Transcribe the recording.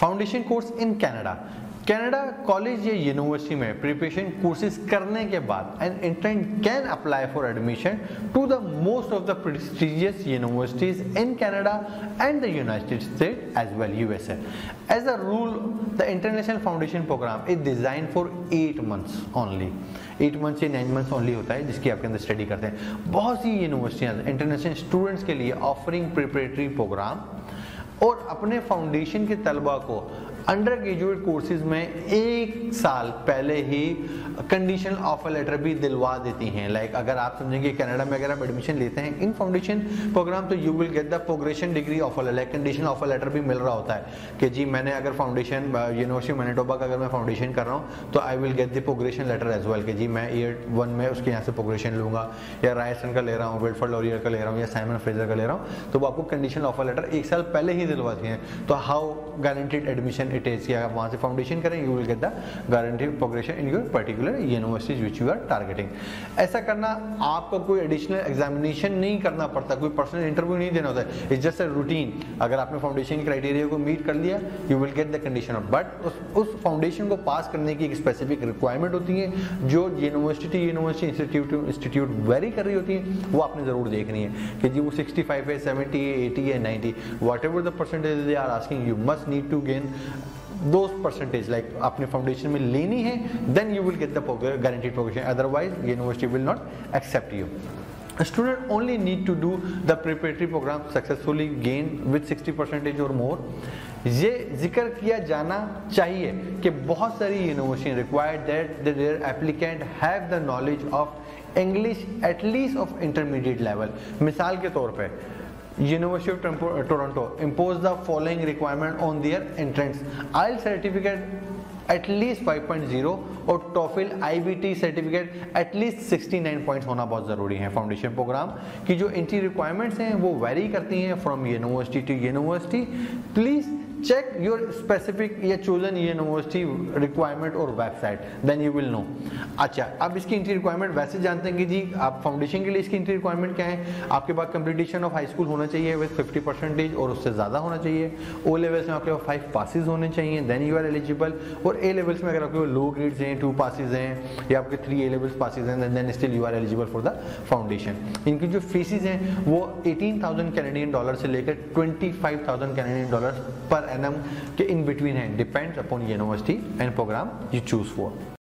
Foundation course in Canada Canada college या university में preparation courses करने के बाद an intern can apply for admission to the most of the prestigious universities in Canada and the United State as well USA as a rule the international foundation program is design for eight months only eight months या nine months only होता है, जिसकी आपके अंदर study करते हैं। बहुत सी यूनिवर्सिटियाँ इंटरनेशनल स्टूडेंट्स के लिए ऑफरिंग प्रिपरेटरी प्रोग्राम और अपने फाउंडेशन के तलबा को अंडर ग्रेजुएट कोर्सेज में एक साल पहले ही कंडीशनल ऑफ़र लेटर भी दिलवा देती हैं। लाइक अगर आप समझेंगे कनाडा में अगर आप एडमिशन लेते हैं इन फाउंडेशन प्रोग्राम तो you will get the progression degree offer like conditional offer letter भी मिल रहा होता है कि जी, मैंने अगर फाउंडेशन यूनिवर्सिटी मैनेटोबा का अगर मैं फाउंडेशन कर रहा हूँ तो I will get the progression letter as well कि जी, मैं ईयर वन में उसके यहाँ से प्रोग्रेशन लूँगा, या रायसन का ले रहा हूँ विल्फर्ड लॉरियर का ले रहा हूँ, या साइमन फ्रेजर का ले रहा हूँ तो वो आपको कंडीशन ऑफ़र लेटर एक साल पहले ही दिलवाती हैं। तो हाउ गारंटेड एडमिशन इज़ या आप वहाँ से फाउंडेशन करें you will get the guaranteed progression in your particular universities which you are targeting ऐसा करना, आपको कोई एडिशनल एग्जामिनेशन नहीं करना पड़ता, कोई पर्सनल इंटरव्यू नहीं देना होता है इट्स जस्ट अ रूटीन अगर आपने फाउंडेशन क्राइटेरिया को मीट कर लिया you will get the condition of but उस फाउंडेशन को पास करने की एक स्पेसिफिक रिक्वायरमेंट होती है, जो university university institute institute vary कर रही होती है, वो आपने ज़रूर देखनी है कि जी वो 65 है 70 है 80 है 90 whatever the percentage they are asking you must need to gain दो परसेंटेज लाइक आपने फाउंडेशन में लेनी है then you will get the progression otherwise university will not accept you student only need to do the preparatory program successfully gain with sixty percentage और more ये ज़िक्र किया जाना चाहिए कि बहुत सारी university required that their applicant have the knowledge of English at least of intermediate level मिसाल के तौर पर University of Toronto imposed the following requirement on their entrance. IELTS certificate at least 5.0 और TOEFL IBT certificate at least 69 points होना बहुत ज़रूरी है foundation program की जो एंट्री रिक्वायरमेंट्स हैं वो वेरी करती हैं from university to university please check your specific, या chosen यूनिवर्सिटी requirement और website, then you will know. अच्छा अब इसकी इंट्री रिक्वायरमेंट वैसे जानते हैं कि जी, आप फाउंडेशन के लिए इसकी इंट्री रिक्वायरमेंट क्या है? आपके पास कंप्लीटेशन ऑफ़ हाई स्कूल होना चाहिए विद 50 परसेंटेज और उससे ज़्यादा होना चाहिए। ओ लेवल्स में आपके पास फाइव पासिस होने चाहिए देन यू आर एलिजिबल और ए लेवल्स में अगर आपके लो ग्रेड्स हैं टू पासिस हैं, या आपके थ्री ए लेवल्स पासिस हैं then still you are eligible for the foundation इनकी जो फीसिस हैं, वो एटीन थाउज़ेंड कैनेडियन डॉलर से लेकर twenty five thousand Canadian dollar per annum के इन बिटवीन है। Depends upon university and program you choose for